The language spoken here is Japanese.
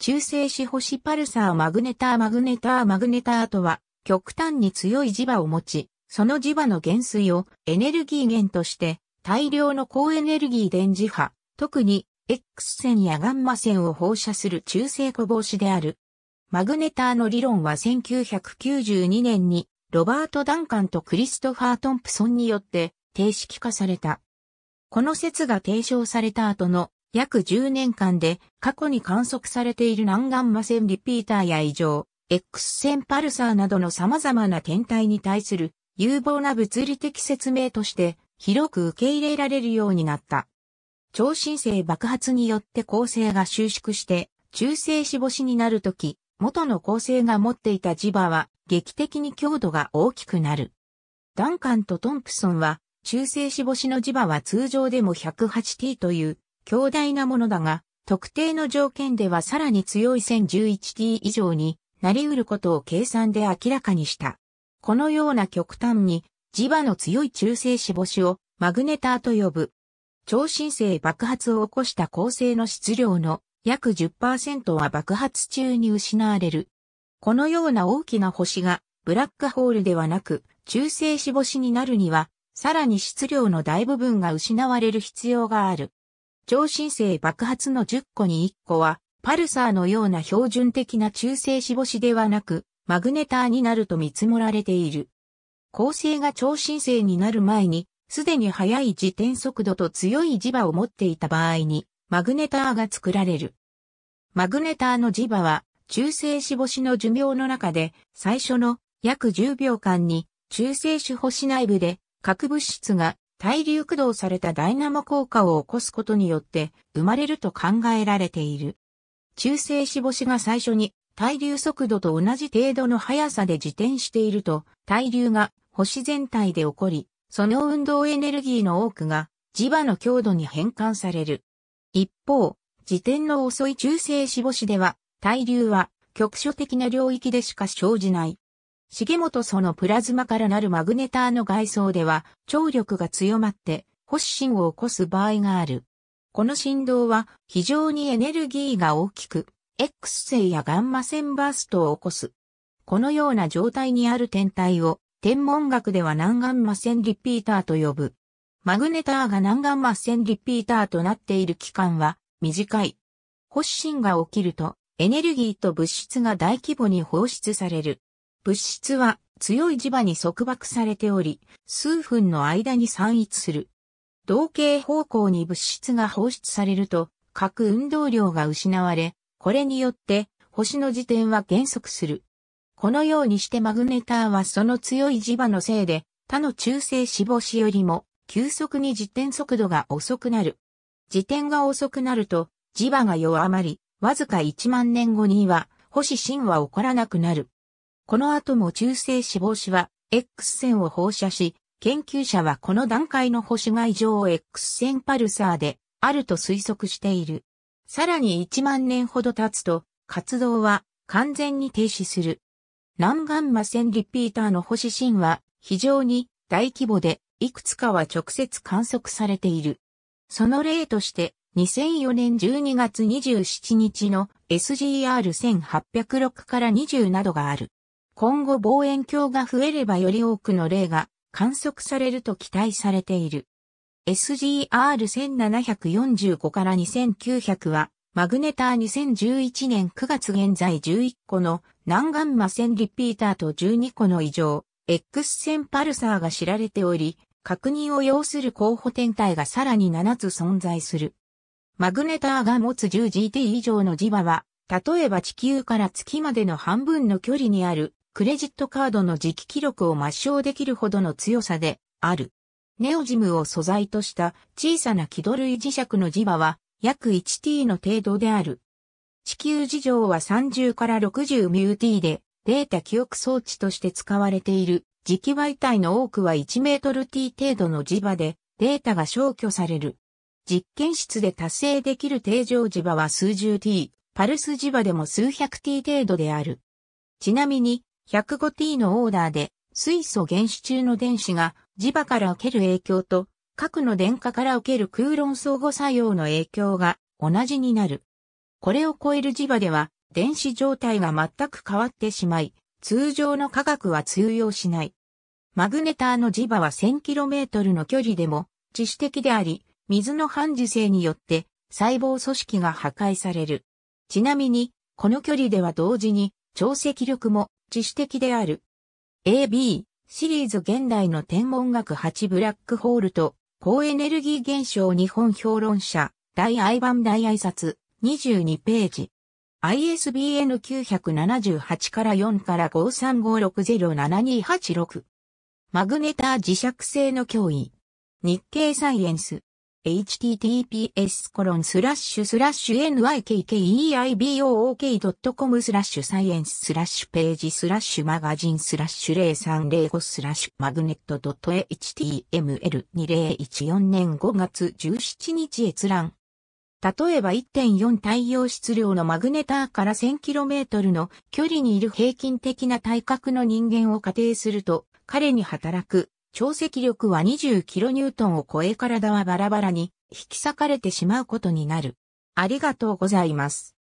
中性子星パルサーマグネターマグネターマグネターとは、極端に強い磁場を持ち、その磁場の減衰をエネルギー源として、大量の高エネルギー電磁波、特に X 線やガンマ線を放射する中性子防止である。マグネターの理論は1992年にロバート・ダンカンとクリストファー・トンプソンによって定式化された。この説が提唱された後の約10年間で過去に観測されている南ガンマ線リピーターや異常、X 線パルサーなどの様々な天体に対する有望な物理的説明として広く受け入れられるようになった。超新星爆発によって恒星が収縮して中性子星になるとき、元の構成が持っていた磁場は劇的に強度が大きくなる。ダンカンとトンプソンは中性子星の磁場は通常でも 108t という強大なものだが、特定の条件ではさらに強い 1011t 以上になり得ることを計算で明らかにした。このような極端に磁場の強い中性子星をマグネターと呼ぶ。超新星爆発を起こした恒星の質量の約10%は爆発中に失われる。このような大きな星がブラックホールではなく中性子星になるには、さらに質量の大部分が失われる必要がある。超新星爆発の10個に1個は、パルサーのような標準的な中性子星ではなく、マグネターになると見積もられている。恒星が超新星になる前に、すでに速い自転速度と強い磁場を持っていた場合に、マグネターが作られる。マグネターの磁場は、中性子星の寿命の中で、最初の約10秒間に、中性子星内部で、核物質が対流駆動されたダイナモ効果を起こすことによって生まれると考えられている。中性子星が最初に対流速度と同じ程度の速さで自転していると、対流が星全体で起こり、その運動エネルギーの多くが磁場の強度に変換される。一方、自転の遅い中性子星では、対流は局所的な領域でしか生じない。重本そのプラズマからなるマグネターの外装では、張力が強まって星振を起こす場合がある。この振動は非常にエネルギーが大きく、X 線やガンマ線バーストを起こす。このような状態にある天体を天文学では南岸マ線リピーターと呼ぶ。マグネターが南岸マ線リピーターとなっている期間は短い。発疹が起きるとエネルギーと物質が大規模に放出される。物質は強い磁場に束縛されており、数分の間に散逸する。同型方向に物質が放出されると、核運動量が失われ、これによって星の自転は減速する。このようにしてマグネターはその強い磁場のせいで、他の中性脂肪よりも急速に自転速度が遅くなる。自転が遅くなると磁場が弱まり、わずか1万年後には星神は起こらなくなる。この後も中性脂肪子は X 線を放射し、研究者はこの段階の星が異常 X 線パルサーであると推測している。さらに1万年ほど経つと活動は完全に停止する。南ガンマ線リピーターの星神は非常に大規模でいくつかは直接観測されている。その例として2004年12月27日の SGR1806 から20などがある。今後望遠鏡が増えればより多くの例が観測されると期待されている。SGR1745 から2900はマグネター2011年9月現在11個の南ガンマ線リピーターと12個の異常、X 線パルサーが知られており、確認を要する候補天体がさらに7つ存在する。マグネターが持つ 10GT 以上の磁場は、例えば地球から月までの半分の距離にあるクレジットカードの磁気記録を抹消できるほどの強さである。ネオジムを素材とした小さな気取類磁石の磁場は約 1t の程度である。地球事情は30から60ミュー t でデータ記憶装置として使われている磁気媒体の多くは1メートル t 程度の磁場でデータが消去される。実験室で達成できる定常磁場は数十 t、パルス磁場でも数百 t 程度である。ちなみに 105t のオーダーで水素原子中の電子が磁場から受ける影響と核の電荷から受ける空論相互作用の影響が同じになる。これを超える磁場では、電子状態が全く変わってしまい、通常の科学は通用しない。マグネターの磁場は 1000km の距離でも致死的であり、水の反受性によって細胞組織が破壊される。ちなみに、この距離では同時に潮汐力も致死的である。AB シリーズ現代の天文学8ブラックホールと高エネルギー現象日本評論者大愛版大挨拶22ページ。ISBN 978から4から535607286。マグネター磁石星の脅威。日経サイエンス。Https コロンスラッシュスラッシュ nykkeibok.com スラッシュサイエンススラッシュページスラッシュマガジンスラッシュ0305スラッシュマグネット .html2014 年5月17日閲覧。例えば1.4太陽質量のマグネターから 1000km の距離にいる平均的な体格の人間を仮定すると、彼に働く潮汐力は 20kN を超え体はバラバラに引き裂かれてしまうことになる。ありがとうございます。